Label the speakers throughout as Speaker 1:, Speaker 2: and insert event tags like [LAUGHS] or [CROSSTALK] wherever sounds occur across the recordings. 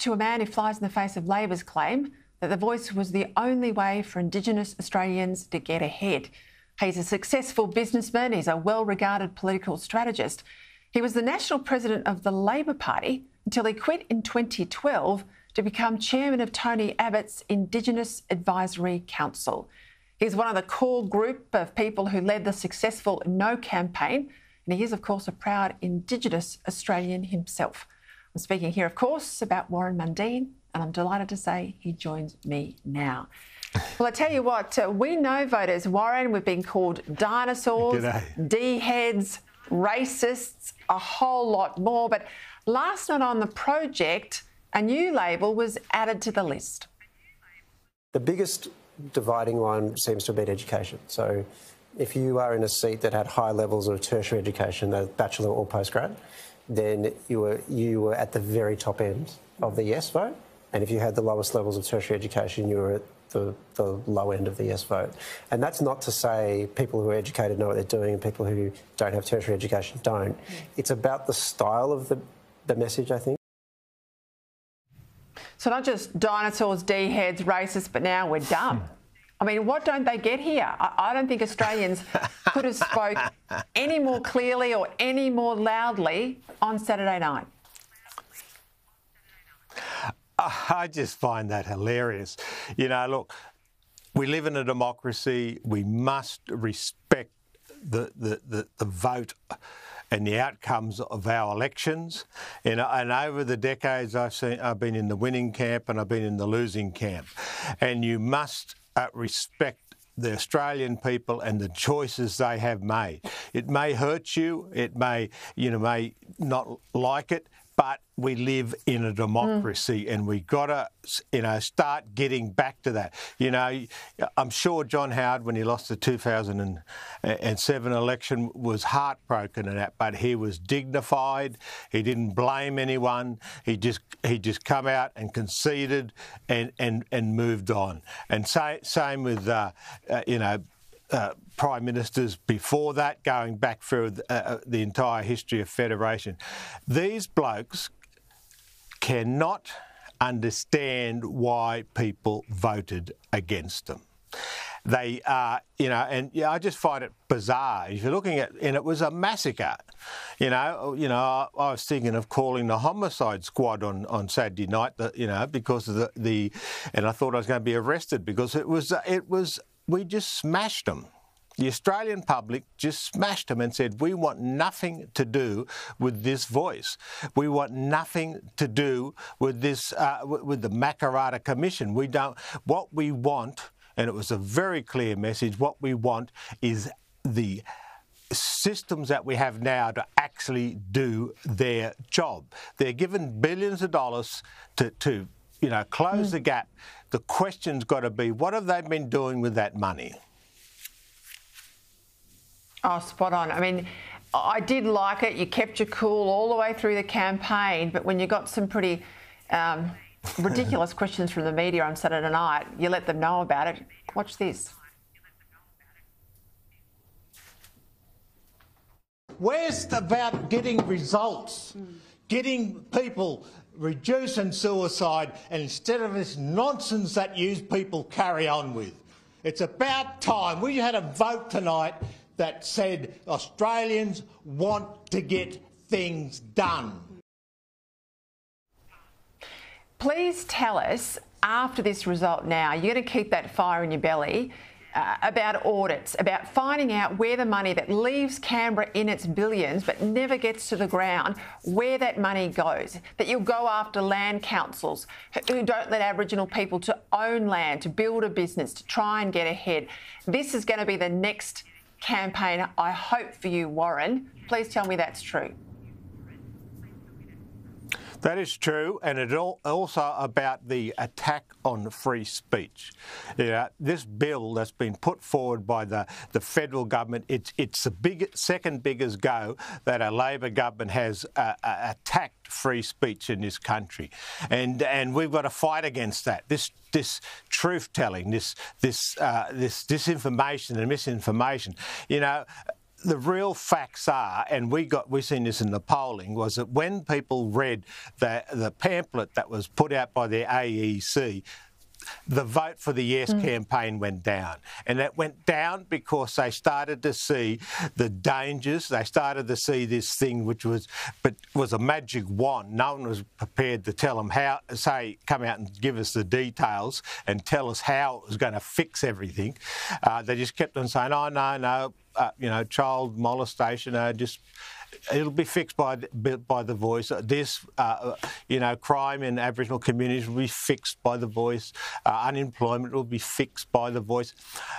Speaker 1: to a man who flies in the face of Labor's claim that the voice was the only way for Indigenous Australians to get ahead. He's a successful businessman, he's a well regarded political strategist. He was the national president of the Labor Party until he quit in 2012 to become chairman of Tony Abbott's Indigenous Advisory Council. He's one of the core group of people who led the successful No campaign, and he is, of course, a proud Indigenous Australian himself. I'm speaking here, of course, about Warren Mundine, and I'm delighted to say he joins me now. Well, I tell you what, uh, we know voters, Warren, we've been called dinosaurs, D heads, racists, a whole lot more. But last night on the project, a new label was added to the list.
Speaker 2: The biggest dividing line seems to have been education. So if you are in a seat that had high levels of tertiary education, a bachelor or postgrad, then you were, you were at the very top end of the yes vote. And if you had the lowest levels of tertiary education, you were at the, the low end of the yes vote. And that's not to say people who are educated know what they're doing and people who don't have tertiary education don't. Mm. It's about the style of the, the message, I think.
Speaker 1: So not just dinosaurs, D heads, racists, but now we're dumb. [LAUGHS] I mean, what don't they get here? I, I don't think Australians [LAUGHS] could have spoke any more clearly or any more loudly on Saturday night.
Speaker 3: I just find that hilarious. You know, look, we live in a democracy. We must respect the, the, the, the vote and the outcomes of our elections. And, and, over the decades, I've seen I've been in the winning camp and I've been in the losing camp. And you must uh, respect the Australian people and the choices they have made. It may hurt you, it may you know may not like it, but we live in a democracy mm. and we got to you know start getting back to that. You know i'm sure john howard when he lost the 2007 election was heartbroken at that but he was dignified. He didn't blame anyone. He just he just come out and conceded and and and moved on. And say, same with uh, uh, you know uh, prime ministers before that, going back through the, uh, uh, the entire history of federation. These blokes cannot understand why people voted against them. They are, you know, and yeah, I just find it bizarre. If you're looking at, and it was a massacre. You know, you know, I, I was thinking of calling the homicide squad on, on Saturday night. You know, because of the, the, and I thought I was going to be arrested because it was, it was, we just smashed them. The Australian public just smashed them and said, We want nothing to do with this voice. We want nothing to do with this, uh, with the Makarrata Commission. We don't, what we want, and it was a very clear message, what we want is the systems that we have now to actually do their job. They're given billions of dollars to, to you know, close mm. the gap. The question's got to be, what have they been doing with that money?
Speaker 1: Oh, spot on. I mean, I did like it. You kept your cool all the way through the campaign, but when you got some pretty um, ridiculous [LAUGHS] questions from the media on Saturday night, you let them know about it. Watch this.
Speaker 4: Where's about getting results? Mm. Getting people reducing suicide and instead of this nonsense that you people carry on with. It's about time. We had a vote tonight that said Australians want to get things done.
Speaker 1: Please tell us after this result now, you're going to keep that fire in your belly uh, about audits, about finding out where the money that leaves Canberra in its billions but never gets to the ground, where that money goes. That you'll go after land councils who don't let Aboriginal people to own land, to build a business, to try and get ahead. This is going to be the next campaign, I hope for you, Warren. Please tell me that's true.
Speaker 3: That is true, and it's also about the attack on free speech. Yeah, this bill that's been put forward by the, the federal government, it's, it's the big, second biggest go that a Labor government has uh, uh, attacked free speech in this country, and and we've got to fight against that. This this truth telling, this this uh, this disinformation and misinformation. You know the real facts are, and we got we've seen this in the polling, was that when people read the the pamphlet that was put out by the AEC, the vote for the Yes mm. campaign went down. And that went down because they started to see the dangers. They started to see this thing which was but was a magic wand. No one was prepared to tell them how say come out and give us the details and tell us how it was going to fix everything. Uh, they just kept on saying, "Oh no, no, uh, you know, child molestation, uh, just it'll be fixed by the, by the voice. This, uh, you know, crime in Aboriginal communities will be fixed by the voice. Uh, unemployment will be fixed by the voice,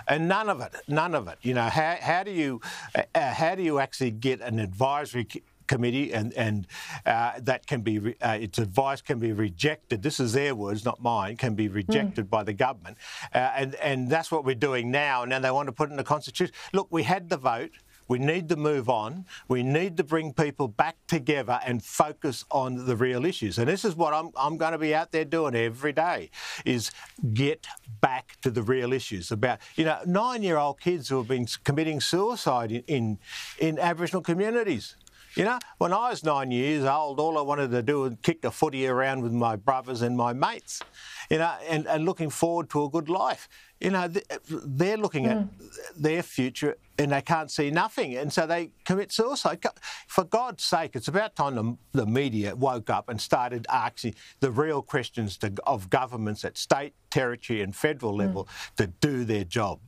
Speaker 3: and none of it, none of it. You know, how, how do you uh, how do you actually get an advisory committee and and uh, that can be re- uh, its advice can be rejected. This is their words, not mine. Can be rejected mm. by the government, uh, and and that's what we're doing now. And now they want to put in the constitution. Look, we had the vote. We need to move on. We need to bring people back together and focus on the real issues. And this is what I'm, I'm going to be out there doing every day is get back to the real issues about, you know, nine-year-old kids who have been committing suicide in, in, in Aboriginal communities. You know, when I was nine years old, all I wanted to do was kick a footy around with my brothers and my mates, you know, and, and looking forward to a good life. You know, they're looking mm. at their future and they can't see nothing, and so they commit suicide. For God's sake, it's about time the, the media woke up and started asking the real questions to, of governments at state, territory, and federal level mm. to do their job.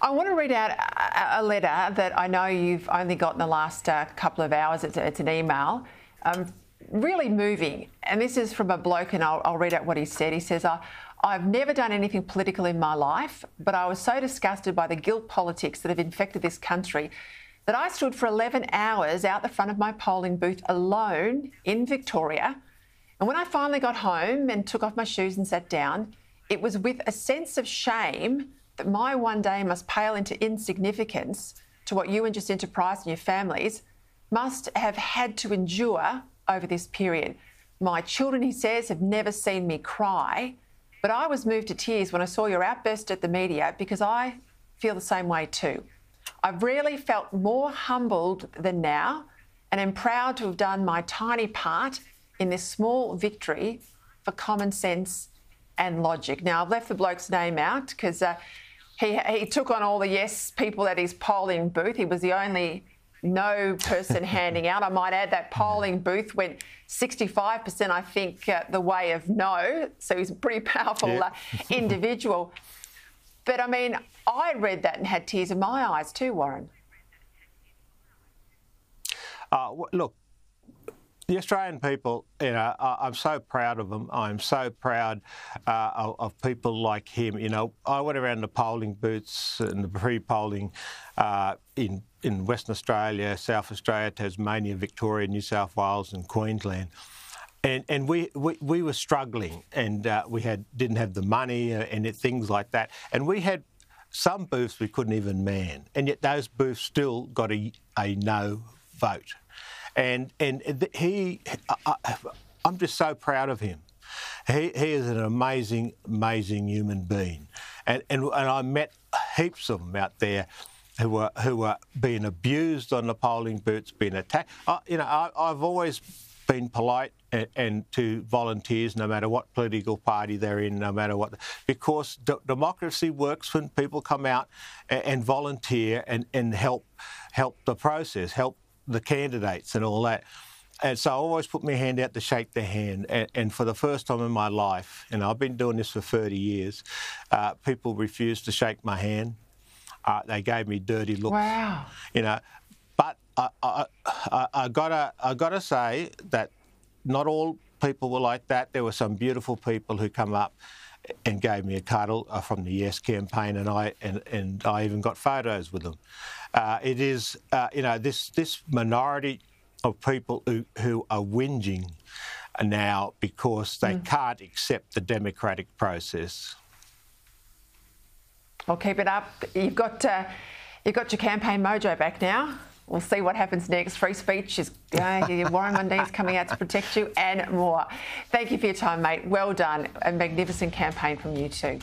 Speaker 1: I want to read out a, letter that I know you've only got in the last uh, couple of hours. It's, it's an email. Um, really moving. And this is from a bloke, and I'll, I'll read out what he said. He says, I've never done anything political in my life, but I was so disgusted by the guilt politics that have infected this country that I stood for 11 hours out the front of my polling booth alone in Victoria. And when I finally got home and took off my shoes and sat down, it was with a sense of shame that my one day must pale into insignificance to what you and Jacinta Price and your families must have had to endure over this period. My children, he says, have never seen me cry, but I was moved to tears when I saw your outburst at the media because I feel the same way too. I've rarely felt more humbled than now and am proud to have done my tiny part in this small victory for common sense and logic. Now, I've left the bloke's name out because uh, he, he took on all the yes people at his polling booth. He was the only no person [LAUGHS] handing out. I might add that polling booth went 65%, I think, uh, the way of no. So he's a pretty [LAUGHS] powerful yeah. uh, individual. But I mean, I read that and had tears in my eyes too, Warren.
Speaker 3: Uh, look, the Australian people, you know, I, am so proud of them. I'm so proud uh, of, of, people like him. You know, I went around the polling booths and the pre-polling uh, in in Western Australia, South Australia, Tasmania, Victoria, New South Wales, and Queensland. And, and we, we, we were struggling, and uh, we had didn't have the money uh, and it, things like that. And we had some booths we couldn't even man, and yet those booths still got a, a no vote and and he, I, am just so proud of him. He, he is an amazing, amazing human being, and, and and I met heaps of them out there who were who were being abused on the polling booths, being attacked. I, you know, I, have always been polite and, and, to volunteers, no matter what political party they're in, no matter what, because d- democracy works when people come out and, and volunteer and, and help help the process, help the candidates and all that. And so I always put my hand out to shake their hand. And, and, for the first time in my life, and I've been doing this for 30 years, uh, people refused to shake my hand. Uh, they gave me dirty looks.
Speaker 1: Wow.
Speaker 3: You know, but I, I, I, I, gotta, I gotta say that not all people were like that. There were some beautiful people who come up and gave me a cuddle uh, from the Yes campaign, and I and, and I even got photos with them. Uh, it is, uh, you know, this this minority of people who, who are whinging now because they mm. can't accept the democratic process.
Speaker 1: Well, keep it up. You've got uh, you've got your campaign mojo back now. We'll see what happens next. Free speech is uh, Warren Mundine's coming out to protect you and more. Thank you for your time, mate. Well done. A magnificent campaign from you too.